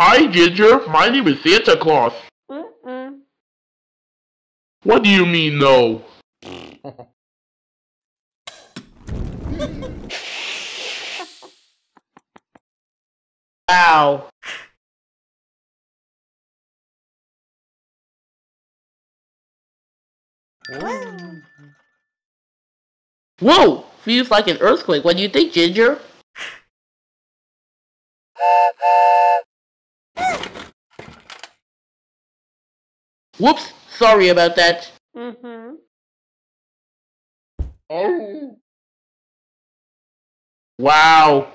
Hi, Ginger. My name is Santa Claus. Mm-mm. What do you mean, no? Wow. Whoa! Feels like an earthquake. What do you think, Ginger? Whoops! Sorry about that. Mm-hmm. Wow.